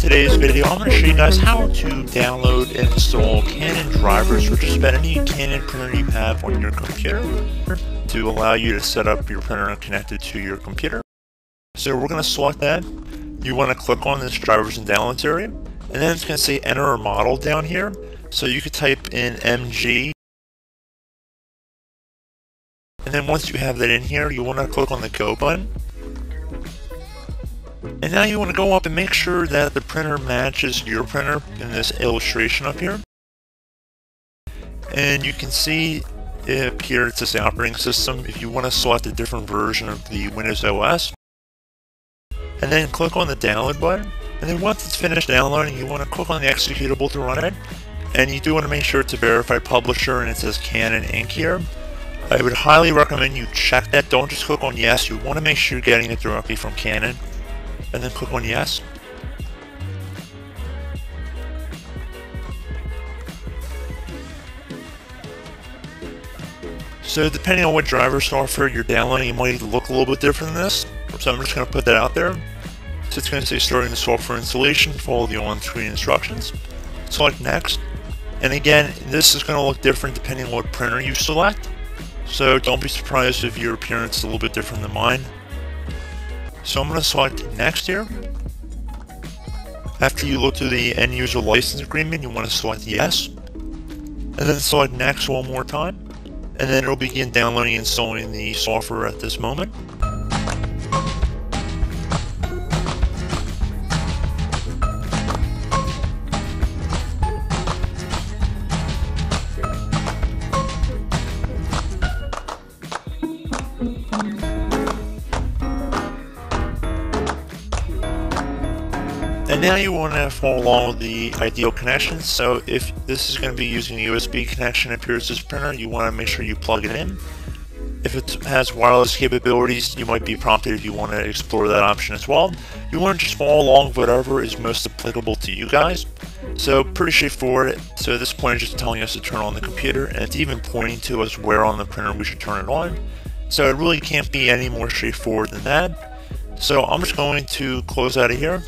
today's video, I'm going to show you guys how to download and install Canon drivers for just about any Canon printer you have on your computer to allow you to set up your printer connected to your computer. So we're going to select that. You want to click on this drivers and downloads area, and then it's going to say enter a model down here. So you could type in MG and then once you have that in here, you want to click on the Go button. And now you want to go up and make sure that the printer matches your printer in this illustration up here. And you can see here it says the operating system. If you want to select a different version of the Windows OS, and then click on the download button. And then once it's finished downloading, you want to click on the executable to run it. And you do want to make sure it's a verified publisher and it says Canon Inc. here. I would highly recommend you check that. Don't just click on yes. You want to make sure you're getting it directly from Canon. And then click on yes. So depending on what driver software you're downloading, it might look a little bit different than this. So I'm just going to put that out there. So it's going to say starting the software installation, follow the on-screen instructions. Select next. And again, this is going to look different depending on what printer you select. So don't be surprised if your appearance is a little bit different than mine. So I'm going to select next here. After you look through the end user license agreement, you want to select yes. And then select next one more time. And then it'll begin downloading and installing the software at this moment. And now you want to follow along with the ideal connections. So if this is going to be using a USB connection and Pierce's printer, you want to make sure you plug it in. If it has wireless capabilities, you might be prompted if you want to explore that option as well. You want to just follow along whatever is most applicable to you guys. So pretty straightforward. So at this point it's just telling us to turn on the computer and it's even pointing to us where on the printer we should turn it on. So it really can't be any more straightforward than that. So I'm just going to close out of here